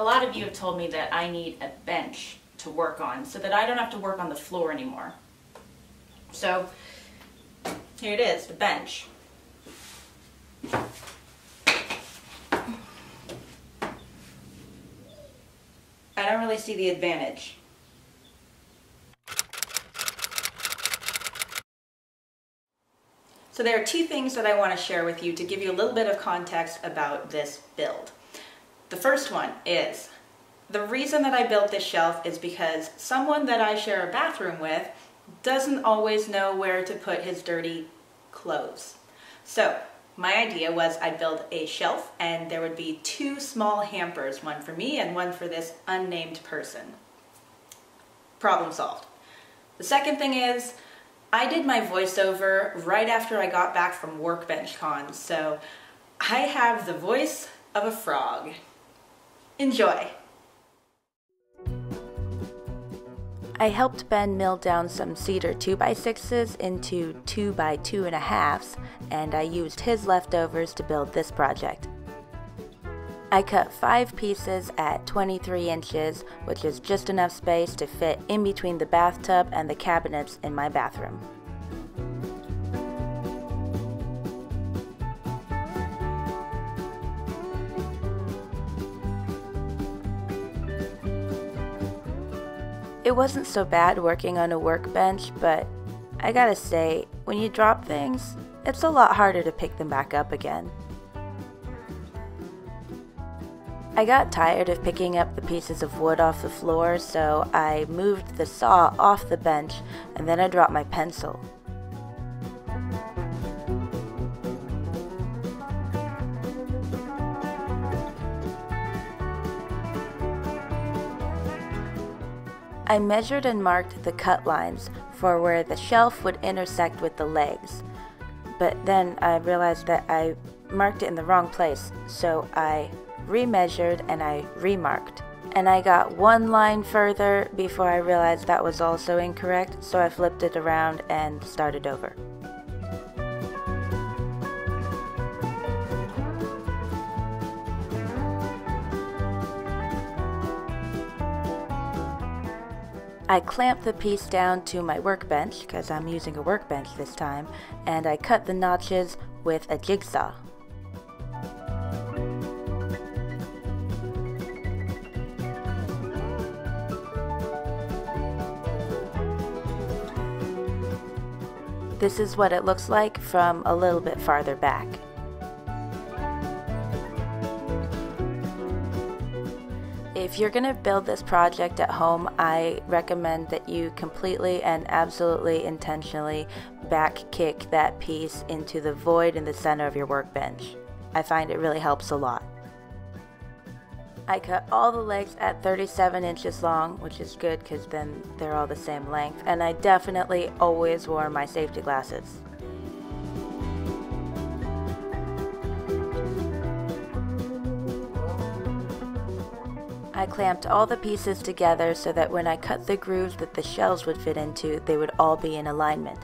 a lot of you have told me that I need a bench to work on so that I don't have to work on the floor anymore. So here it is, the bench. I don't really see the advantage. So there are two things that I want to share with you to give you a little bit of context about this build. The first one is, the reason that I built this shelf is because someone that I share a bathroom with doesn't always know where to put his dirty clothes. So my idea was I'd build a shelf and there would be two small hampers, one for me and one for this unnamed person. Problem solved. The second thing is I did my voiceover right after I got back from Workbench Con, so I have the voice of a frog. Enjoy! I helped Ben mill down some cedar 2x6s into 2x2.5s, and I used his leftovers to build this project. I cut 5 pieces at 23 inches, which is just enough space to fit in between the bathtub and the cabinets in my bathroom. It wasn't so bad working on a workbench, but I gotta say, when you drop things, it's a lot harder to pick them back up again. I got tired of picking up the pieces of wood off the floor, so I moved the saw off the bench and then I dropped my pencil. I measured and marked the cut lines for where the shelf would intersect with the legs. But then I realized that I marked it in the wrong place, so I remeasured and I remarked. And I got one line further before I realized that was also incorrect, so I flipped it around and started over. I clamp the piece down to my workbench, because I'm using a workbench this time, and I cut the notches with a jigsaw. This is what it looks like from a little bit farther back. If you're going to build this project at home, I recommend that you completely and absolutely intentionally back kick that piece into the void in the center of your workbench. I find it really helps a lot. I cut all the legs at 37 inches long, which is good because then they're all the same length, and I definitely always wore my safety glasses. I clamped all the pieces together so that when I cut the grooves that the shells would fit into, they would all be in alignment.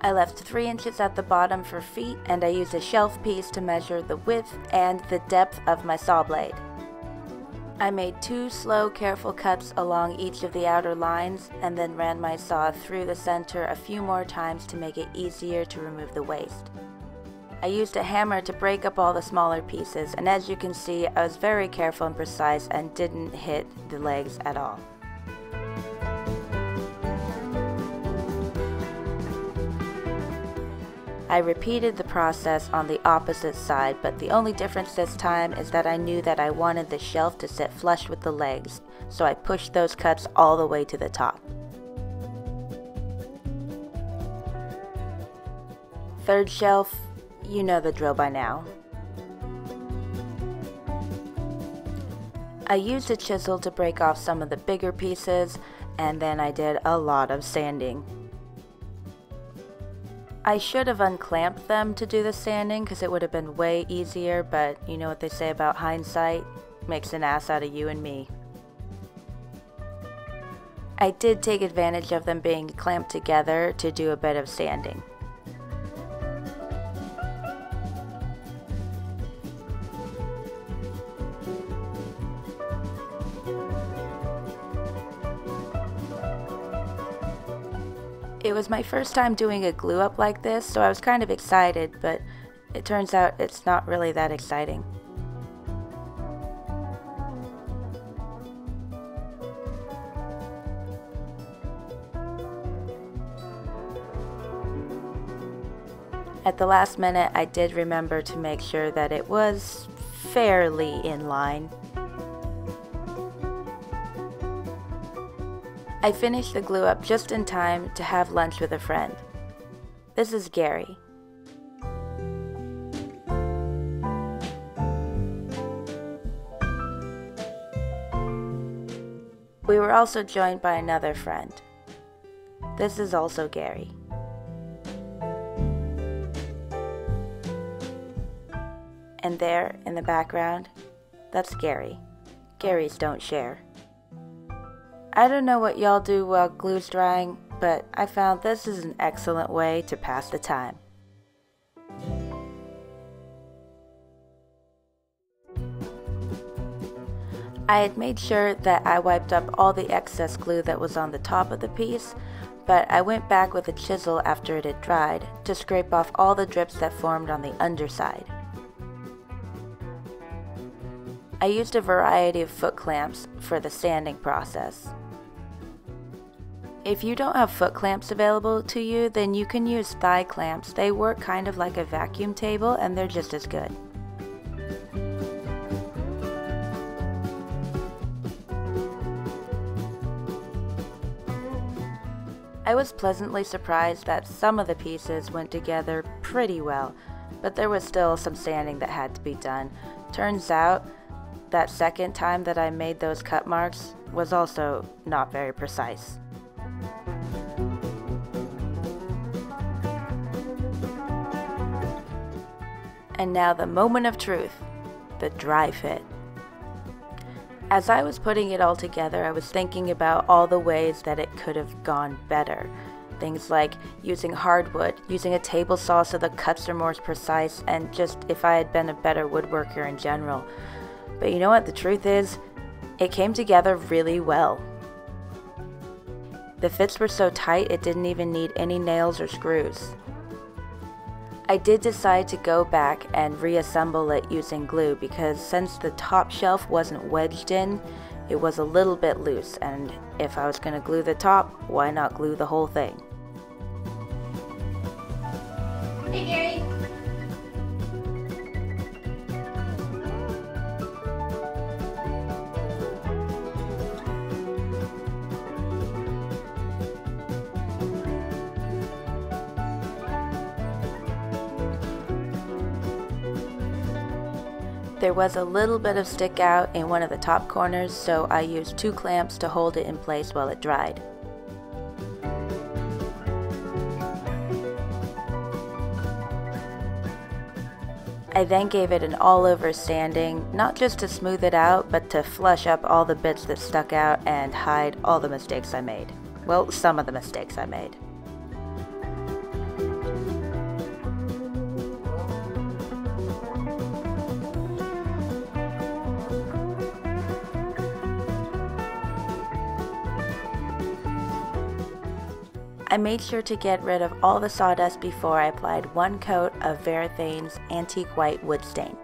I left 3 inches at the bottom for feet and I used a shelf piece to measure the width and the depth of my saw blade. I made two slow, careful cuts along each of the outer lines and then ran my saw through the center a few more times to make it easier to remove the waste. I used a hammer to break up all the smaller pieces, and as you can see, I was very careful and precise and didn't hit the legs at all. I repeated the process on the opposite side, but the only difference this time is that I knew that I wanted the shelf to sit flush with the legs, so I pushed those cuts all the way to the top. Third shelf, you know the drill by now. I used a chisel to break off some of the bigger pieces, and then I did a lot of sanding. I should have unclamped them to do the sanding because it would have been way easier, but you know what they say about hindsight? Makes an ass out of you and me. I did take advantage of them being clamped together to do a bit of sanding. My first time doing a glue up like this, so I was kind of excited, but it turns out it's not really that exciting. At the last minute, I did remember to make sure that it was fairly in line. I finished the glue up just in time to have lunch with a friend. This is Gary. We were also joined by another friend. This is also Gary. And there, in the background, that's Gary. Garys don't share. I don't know what y'all do while glue's drying, but I found this is an excellent way to pass the time. I had made sure that I wiped up all the excess glue that was on the top of the piece, but I went back with a chisel after it had dried to scrape off all the drips that formed on the underside. I used a variety of foot clamps for the sanding process. If you don't have foot clamps available to you, then you can use thigh clamps. They work kind of like a vacuum table and they're just as good. I was pleasantly surprised that some of the pieces went together pretty well, but there was still some sanding that had to be done. Turns out, that second time that I made those cut marks was also not very precise. And now the moment of truth, the dry fit. As I was putting it all together, I was thinking about all the ways that it could have gone better. Things like using hardwood, using a table saw so the cuts are more precise, and just if I had been a better woodworker in general. But you know what? The truth is, it came together really well. The fits were so tight it didn't even need any nails or screws. I did decide to go back and reassemble it using glue because since the top shelf wasn't wedged in, it was a little bit loose and if I was going to glue the top, why not glue the whole thing? There was a little bit of stick out in one of the top corners, so I used two clamps to hold it in place while it dried. I then gave it an all-over sanding, not just to smooth it out, but to flush up all the bits that stuck out and hide all the mistakes I made. Well, some of the mistakes I made. I made sure to get rid of all the sawdust before I applied one coat of Varathane's Antique White Wood Stain.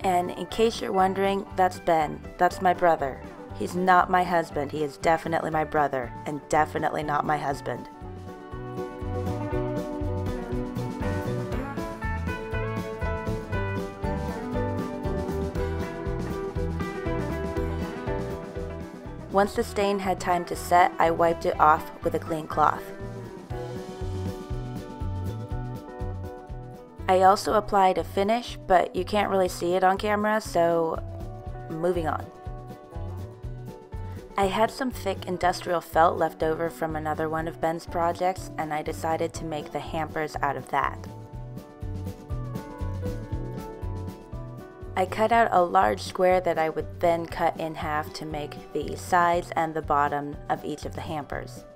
And in case you're wondering, that's Ben. That's my brother. He's not my husband. He is definitely my brother, and definitely not my husband. Once the stain had time to set, I wiped it off with a clean cloth. I also applied a finish, but you can't really see it on camera, so moving on. I had some thick industrial felt left over from another one of Ben's projects, and I decided to make the hampers out of that. I cut out a large square that I would then cut in half to make the sides and the bottom of each of the hampers.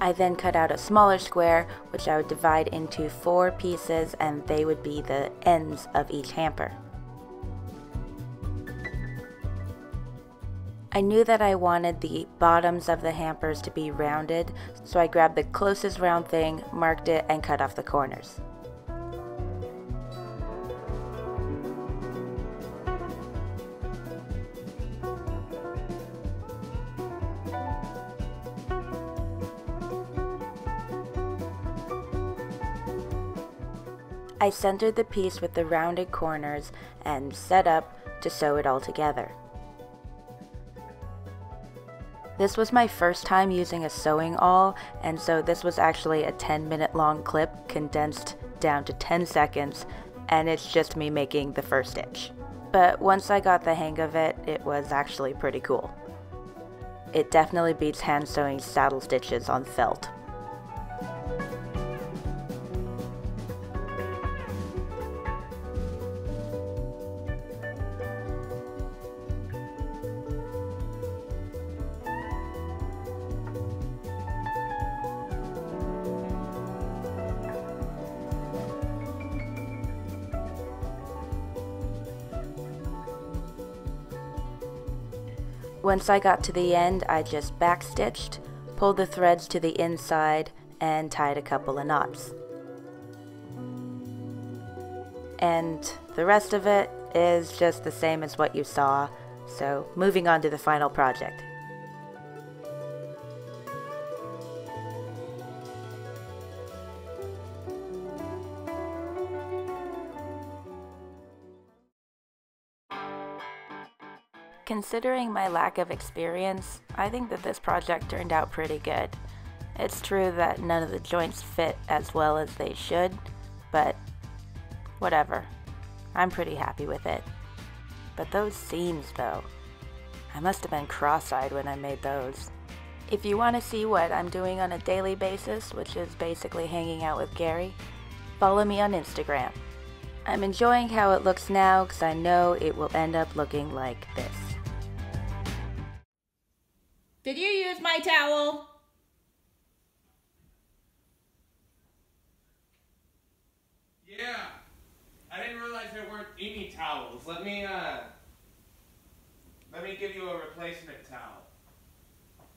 I then cut out a smaller square, which I would divide into four pieces, and they would be the ends of each hamper. I knew that I wanted the bottoms of the hampers to be rounded, so I grabbed the closest round thing, marked it, and cut off the corners. I centered the piece with the rounded corners and set up to sew it all together. This was my first time using a sewing awl, and so this was actually a 10 minute long clip condensed down to 10 seconds, and it's just me making the first stitch. But once I got the hang of it, it was actually pretty cool. It definitely beats hand sewing saddle stitches on felt. Once I got to the end, I just backstitched, pulled the threads to the inside, and tied a couple of knots. And the rest of it is just the same as what you saw, so moving on to the final project. Considering my lack of experience, I think that this project turned out pretty good. It's true that none of the joints fit as well as they should, but whatever. I'm pretty happy with it. But those seams, though. I must have been cross-eyed when I made those. If you want to see what I'm doing on a daily basis, which is basically hanging out with Gary, follow me on Instagram. I'm enjoying how it looks now because I know it will end up looking like this. Did you use my towel? Yeah. I didn't realize there weren't any towels. Let me, uh, let me give you a replacement towel.